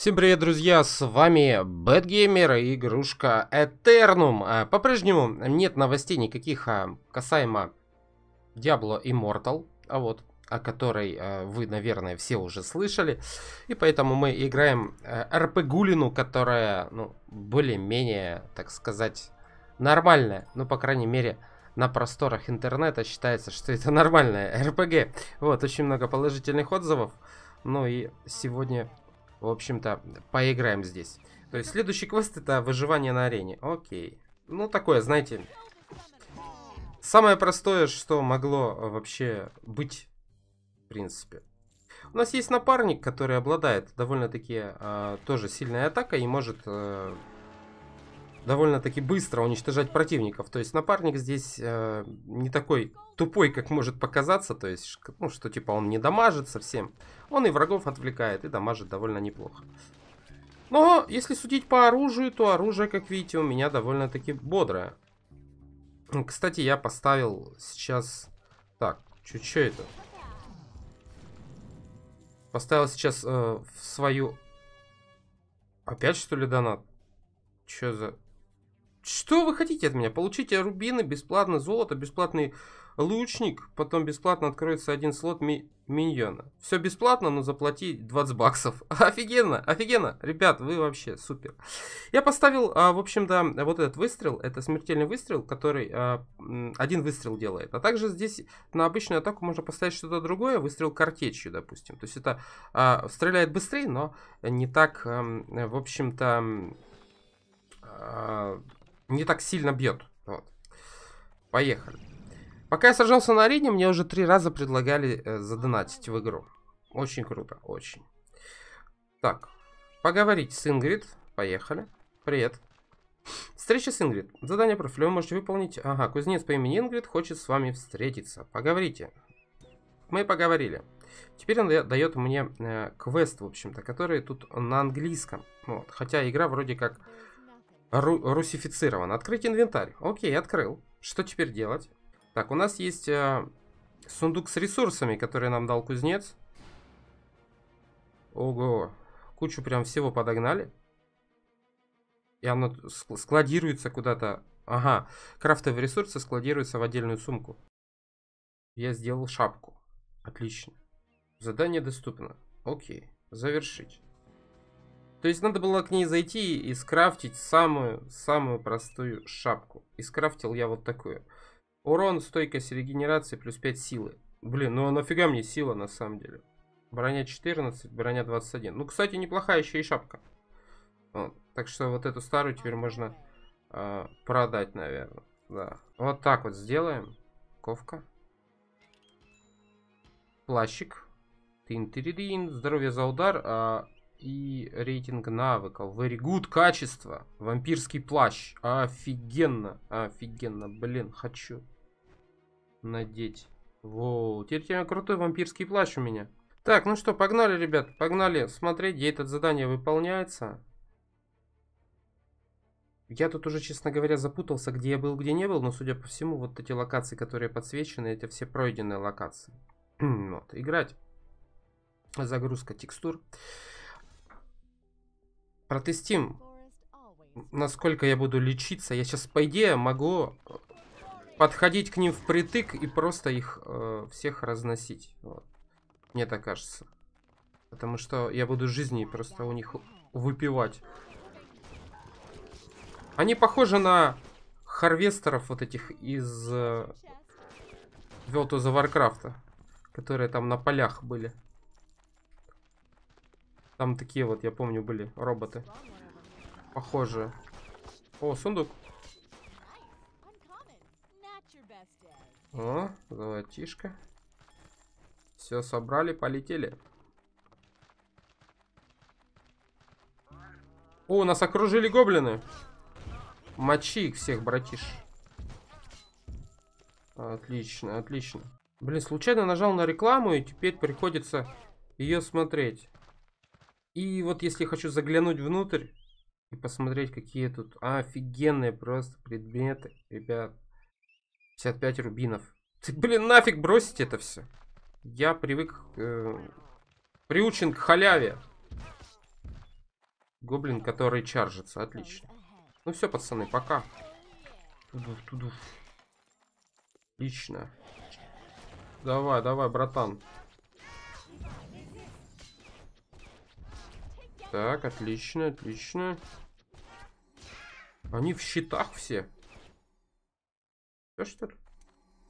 Всем привет, друзья, с вами Бэтгеймер и игрушка Этернум. По-прежнему нет новостей никаких а, касаемо Diablo Immortal, а вот о которой а, вы, наверное, все уже слышали. И поэтому мы играем РП-гулину, которая, ну, более-менее, так сказать, нормальная. Ну, по крайней мере, на просторах интернета считается, что это нормальная РПГ. Вот, очень много положительных отзывов. Ну и сегодня в общем-то, поиграем здесь. То есть следующий квест это выживание на арене. Окей. Ну, такое, знаете, самое простое, что могло вообще быть, в принципе. У нас есть напарник, который обладает довольно-таки э, тоже сильной атакой и может э, довольно-таки быстро уничтожать противников. То есть напарник здесь э, не такой тупой, как может показаться. То есть, ну, что типа он не дамажит совсем. Он и врагов отвлекает, и дамажит довольно неплохо. Но, если судить по оружию, то оружие, как видите, у меня довольно-таки бодрое. Кстати, я поставил сейчас... Так, что это? Поставил сейчас э, в свою... Опять, что ли, донат? Что за... Что вы хотите от меня? Получите рубины, бесплатно золото, бесплатный лучник, потом бесплатно откроется один слот ми миньона. Все бесплатно, но заплати 20 баксов. Офигенно, офигенно. Ребят, вы вообще супер. Я поставил, а, в общем-то, вот этот выстрел. Это смертельный выстрел, который а, один выстрел делает. А также здесь на обычную атаку можно поставить что-то другое. Выстрел картечью, допустим. То есть это а, стреляет быстрее, но не так, а, в общем-то... А, не так сильно бьет. Вот. Поехали. Пока я сражался на арене, мне уже три раза предлагали э, задонатить в игру. Очень круто, очень. Так, поговорить с Ингрид. Поехали. Привет. Встреча с Ингрид. Задание профиля вы можете выполнить. Ага, кузнец по имени Ингрид хочет с вами встретиться. Поговорите. Мы поговорили. Теперь он дает мне э, квест, в общем-то, который тут на английском. Вот. Хотя игра вроде как Ру русифицирован. Открыть инвентарь. Окей, открыл. Что теперь делать? Так, у нас есть э, сундук с ресурсами, который нам дал кузнец. Ого. Кучу прям всего подогнали. И оно складируется куда-то. Ага. Крафтовые ресурсы складируются в отдельную сумку. Я сделал шапку. Отлично. Задание доступно. Окей. Завершить. То есть надо было к ней зайти и скрафтить самую-самую простую шапку. И скрафтил я вот такую. Урон, стойкость регенерации плюс 5 силы. Блин, ну нафига мне сила на самом деле? Броня 14, броня 21. Ну, кстати, неплохая еще и шапка. Вот. Так что вот эту старую теперь можно э, продать, наверное. Да. Вот так вот сделаем. Ковка. Плащик. Тин-тиририн. Здоровье за удар. А и рейтинг навыков. Very good качество. Вампирский плащ. Офигенно. Офигенно. Блин, хочу надеть. Воу. Теперь крутой вампирский плащ у меня. Так, ну что, погнали, ребят. Погнали смотреть, где это задание выполняется. Я тут уже, честно говоря, запутался, где я был, где не был. Но, судя по всему, вот эти локации, которые подсвечены, это все пройденные локации. вот, играть. Загрузка текстур протестим, насколько я буду лечиться. Я сейчас, по идее, могу подходить к ним впритык и просто их э, всех разносить. Вот. Мне так кажется. Потому что я буду жизни просто у них выпивать. Они похожи на харвестеров вот этих из э, World of Warcraft, которые там на полях были. Там такие вот, я помню, были роботы. Похожие. О, сундук. О, золотишко. Все собрали, полетели. О, нас окружили гоблины. Мочи их всех, братиш. Отлично, отлично. Блин, случайно нажал на рекламу, и теперь приходится ее смотреть. И вот если хочу заглянуть внутрь и посмотреть, какие тут офигенные просто предметы, ребят. 55 рубинов. Ты, блин, нафиг бросить это все. Я привык... Э, приучен к халяве. Гоблин, который чаржится. Отлично. Ну все, пацаны, пока. Тудуф. Отлично. Давай, давай, братан. Так, отлично, отлично. Они в щитах все. Что ли?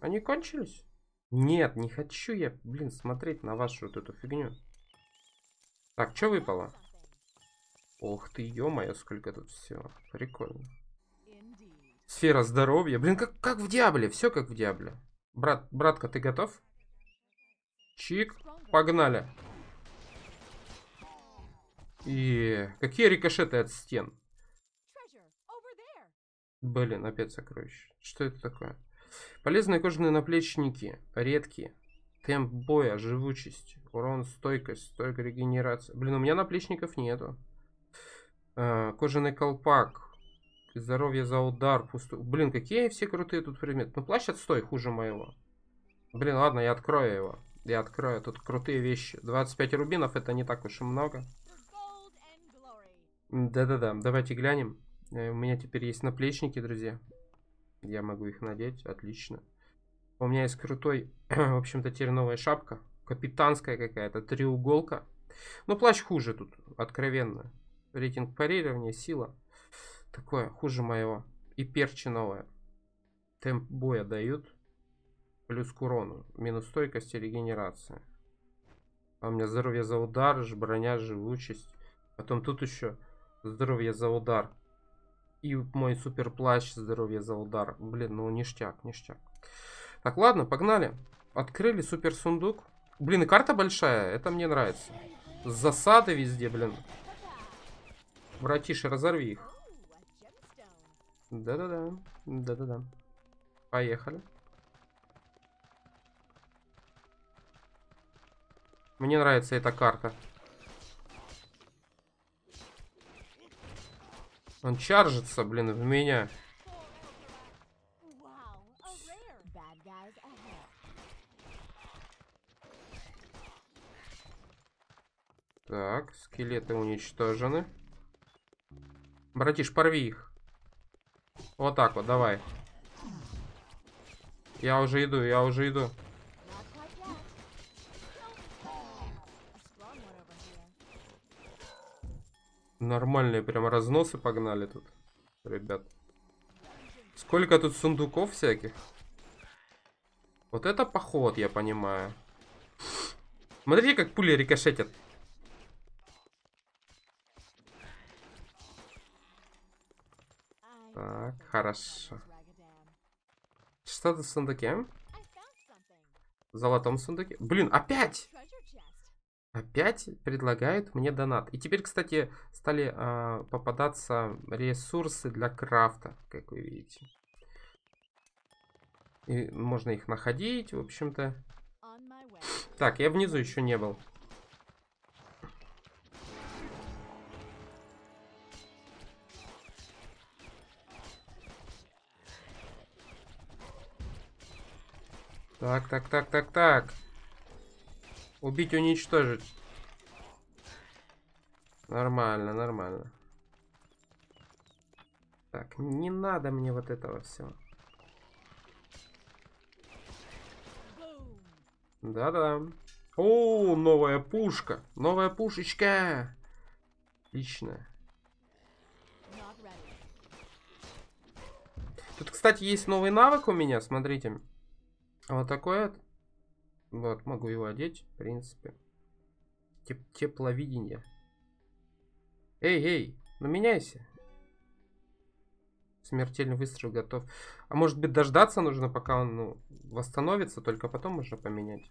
Они кончились? Нет, не хочу я, блин, смотреть на вашу вот эту фигню. Так, что выпало? Ох ты, ё-моё, сколько тут всего. Прикольно. Сфера здоровья. Блин, как, как в Диабле. Все как в Диабле. Брат, братка, ты готов? Чик. Погнали. И какие рикошеты от стен? Блин, опять сокровище. Что это такое? Полезные кожаные наплечники. Редкие. Темп боя, живучесть, урон, стойкость, стойкая регенерация. Блин, у меня наплечников нету. А, кожаный колпак. Здоровье за удар. Пусту... Блин, какие все крутые тут предметы. Ну, плащ отстой, хуже моего. Блин, ладно, я открою его. Я открою. Тут крутые вещи. 25 рубинов, это не так уж и много. Да-да-да, давайте глянем. Э, у меня теперь есть наплечники, друзья. Я могу их надеть, отлично. У меня есть крутой, в общем-то, теперь новая шапка. Капитанская какая-то, треуголка. Ну, плащ хуже тут, откровенно. Рейтинг парирования, сила. Такое, хуже моего. И перчи новая. Темп боя дают. Плюс к урону. Минус стойкость и регенерация. А у меня здоровье за удар, броня, живучесть. Потом тут еще здоровье за удар. И мой супер плащ здоровье за удар. Блин, ну ништяк, ништяк. Так, ладно, погнали. Открыли супер сундук. Блин, и карта большая, это мне нравится. Засады везде, блин. Братиши, разорви их. Да-да-да. Да-да-да. Поехали. Мне нравится эта карта. Он чаржится, блин, в меня. Так, скелеты уничтожены. Братиш, порви их. Вот так вот, давай. Я уже иду, я уже иду. Нормальные прям разносы погнали тут, ребят. Сколько тут сундуков всяких. Вот это поход, я понимаю. Смотрите, как пули рикошетят. Так, хорошо. Что-то в сундуке? В золотом сундуке? Блин, опять! Опять предлагают мне донат. И теперь, кстати, стали э, попадаться ресурсы для крафта, как вы видите. И можно их находить, в общем-то. Так, я внизу еще не был. Так, так, так, так, так. Убить, уничтожить. Нормально, нормально. Так, не надо мне вот этого всего. Да-да. О, новая пушка. Новая пушечка. Отлично. Тут, кстати, есть новый навык у меня, смотрите. Вот такой вот. Вот, могу его одеть, в принципе. Теп тепловидение. Эй, эй, ну меняйся. Смертельный выстрел готов. А может быть дождаться нужно, пока он ну, восстановится, только потом можно поменять.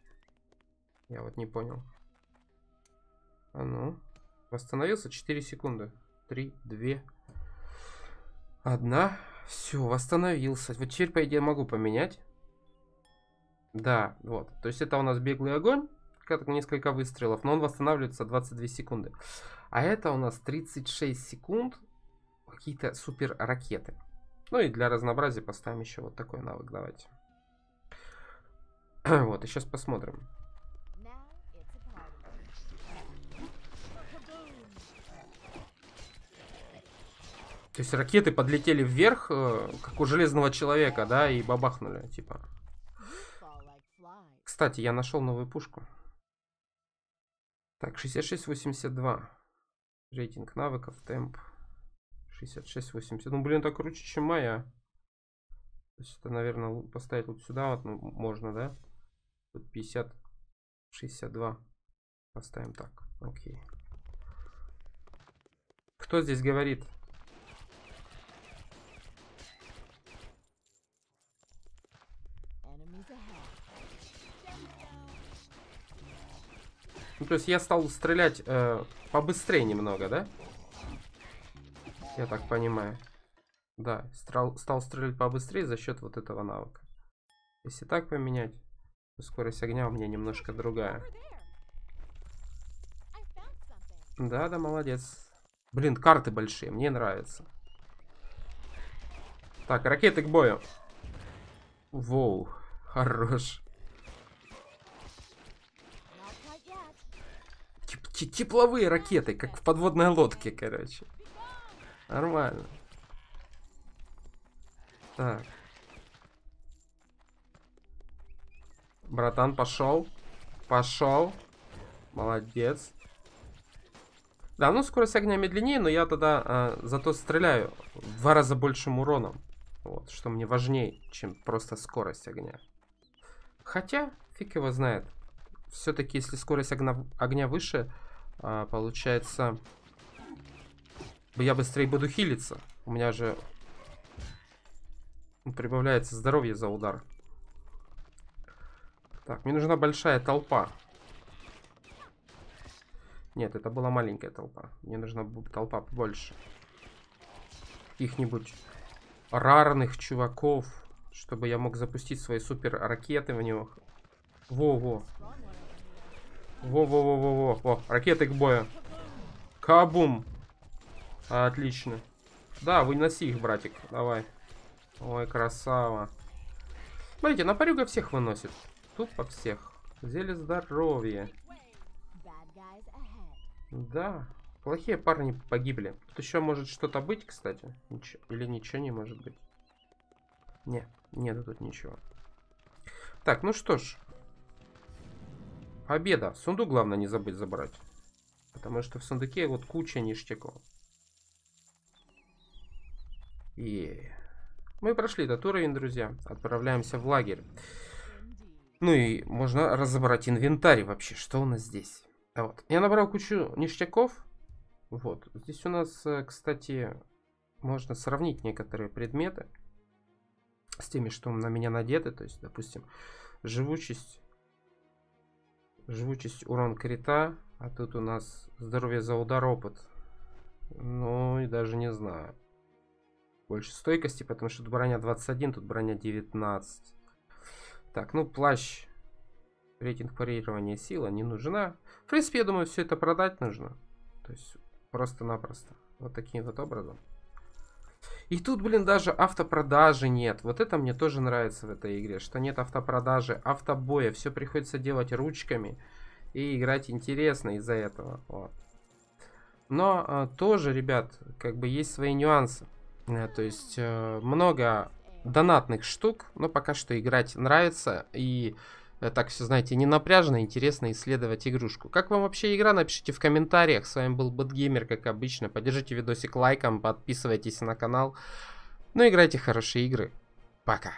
Я вот не понял. А ну. Восстановился 4 секунды. 3, 2, 1. Все, восстановился. Вот теперь, по идее, могу поменять. Да, вот. То есть это у нас беглый огонь, как несколько выстрелов, но он восстанавливается 22 секунды. А это у нас 36 секунд, какие-то супер ракеты. Ну и для разнообразия поставим еще вот такой навык, давайте. вот, и сейчас посмотрим. То есть ракеты подлетели вверх, э, как у железного человека, да, и бабахнули, типа. Кстати, я нашел новую пушку. Так, 66-82. Рейтинг навыков, темп. 66-80. Ну, блин, так круче, чем моя. То есть это, наверное, поставить вот сюда вот ну, можно, да? Тут 50, 62. Поставим так. Окей. Кто здесь говорит? Ну, то я стал стрелять э, побыстрее немного, да? Я так понимаю. Да, стал, стал стрелять побыстрее за счет вот этого навыка. Если так поменять, то скорость огня у меня немножко другая. Да, да, молодец. Блин, карты большие, мне нравится. Так, ракеты к бою. Воу, хорош. Тепловые ракеты, как в подводной лодке, короче. Нормально. Так. Братан, пошел. Пошел. Молодец. Да, ну скорость огня медленнее, но я тогда э, зато стреляю в два раза большим уроном. Вот, что мне важнее, чем просто скорость огня. Хотя, фиг его знает. Все-таки, если скорость огня, огня выше, а, получается, я быстрее буду хилиться. У меня же прибавляется здоровье за удар. Так, мне нужна большая толпа. Нет, это была маленькая толпа. Мне нужна толпа побольше. Каких-нибудь рарных чуваков, чтобы я мог запустить свои супер ракеты в него. Во-во. Во-во-во-во-во. Ракеты к бою. Кабум. Отлично. Да, выноси их, братик. Давай. Ой, красава. Смотрите, напарюга всех выносит. Тупо всех. Зелье здоровья. Да. Плохие парни погибли. Тут еще может что-то быть, кстати. Ничего. Или ничего не может быть. Не, нету тут ничего. Так, ну что ж. Победа. Сундук главное не забыть забрать. Потому что в сундуке вот куча ништяков. И мы прошли этот уровень, друзья. Отправляемся в лагерь. Ну и можно разобрать инвентарь вообще. Что у нас здесь? А вот. Я набрал кучу ништяков. Вот. Здесь у нас, э, кстати, можно сравнить некоторые предметы с теми, что на меня надеты. То есть, допустим, живучесть Живучесть, урон крита. А тут у нас здоровье за удар, опыт. Ну, и даже не знаю. Больше стойкости, потому что тут броня 21, тут броня 19. Так, ну, плащ. Рейтинг парирования сила не нужна. В принципе, я думаю, все это продать нужно. То есть, просто-напросто. Вот таким вот образом. И тут, блин, даже автопродажи нет. Вот это мне тоже нравится в этой игре, что нет автопродажи, автобоя. Все приходится делать ручками и играть интересно из-за этого. Вот. Но а, тоже, ребят, как бы есть свои нюансы. А, то есть а, много донатных штук, но пока что играть нравится. И Э, так все, знаете, не напряжно, интересно исследовать игрушку. Как вам вообще игра, напишите в комментариях. С вами был Бэтгеймер, как обычно. Поддержите видосик лайком, подписывайтесь на канал. Ну, играйте хорошие игры. Пока.